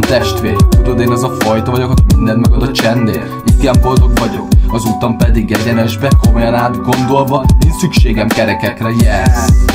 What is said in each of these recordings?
testvér. Tudod én az a fajta vagyok, aki mindent megad a csendér Igen boldog vagyok, az utam pedig egyenesbe Komolyan átgondolva, nincs szükségem kerekekre, yes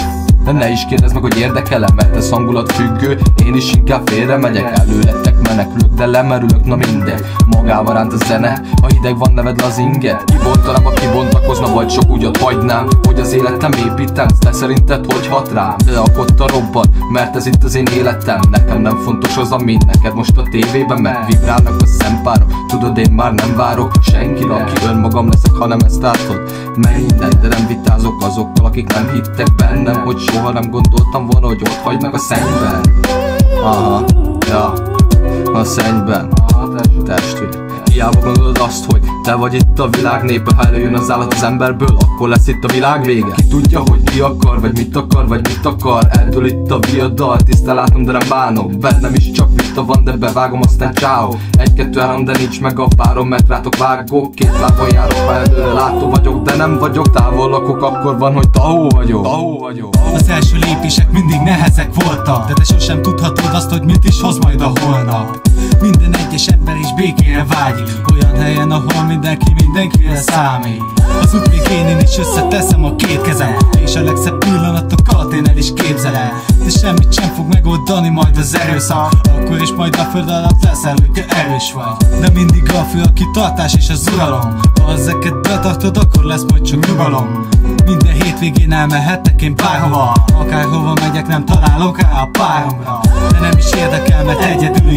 de ne is kérdezd meg, hogy érdekelem, mert ez hangulat függő. Én is inkább félre megyek, előlettek menekülök, de lemerülök, na mindegy. Magával ránt a zene, ha hideg van neved le az inge. Kibontanám, ha kibontakozna, vagy sok úgy hagynám Hogy az életem építem, te szerinted hogy hat rám? De a robban, mert ez itt az én életem. Nekem nem fontos az, ami neked most a tévében Mert vibrálnak a szempárok, tudod én már nem várok Senkire, aki önmagam leszek, hanem ezt látod. Minden, de nem vitázok azokkal, akik nem hittek bennem Hogy soha nem gondoltam volna, hogy ott hagynak a szennyben. Aha, ja, a szennyben. Testvér Hiába gondolod azt, hogy te vagy itt a világ népe Ha előjön az állat az emberből, akkor lesz itt a világ vége. Ki tudja, hogy ki akar, vagy mit akar, vagy mit akar. Eldől itt a viadal, tisztel látom, de nem bánom. Bennem is csak vita van, de bevágom, aztán ciao Egy, kettő, három, de nincs meg a párom, mert rátok vágok. Két lábon járok, ha előre látó vagyok, de nem vagyok Távol lakok, akkor van, hogy tahó vagyok, tahó vagyok. Az első lépések mindig nehezek voltak De te sosem tudhatod azt, hogy mit is hoz majd a holnap Minden egyes ember is békére vágyik. Olyan helyen, ahol mindenki mindenkire számít. Az út végén én is összeteszem a két kezem. És a legszebb pillanatokat én el is képzelem. De semmit sem fog megoldani majd az erőszak. Akkor is majd a föld alatt leszel, hogy te erős vagy. De mindig a fő a kitartás és az uralom. Ha ezeket betartod, akkor lesz majd csak nyugalom. Minden hétvégén elmehettek én bárhova Akárhova megyek, nem találok rá a páromra. De nem is érdekel, mert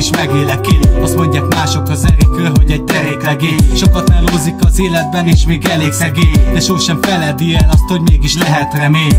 is megélek én Azt mondják mások az erikről, hogy egy teréklegény Sokat melózik az életben és még elég szegény De sosem feledi el azt, hogy mégis lehet remény.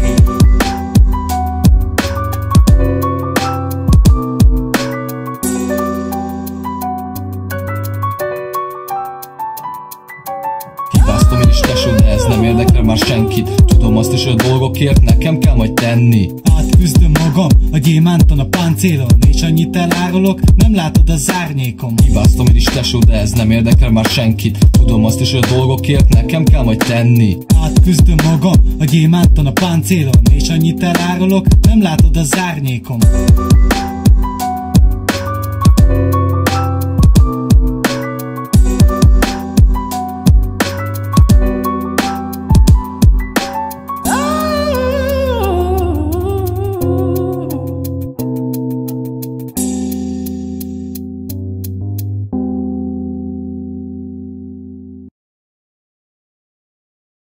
Hibáztam én is tesó, de ez nem érdekel már senkit. Tudom azt is, hogy a dolgokért nekem kell majd tenni Átküzdöm magam a gyémánton a páncélon. És annyit elárulok, nem látod az árnyékom. Hibáztam én is tesó, de ez nem érdekel már senkit. Tudom azt is, hogy a dolgokért nekem kell majd tenni. Átküzdöm magam a gyémánton a páncélon. És annyit elárulok, nem látod az árnyékom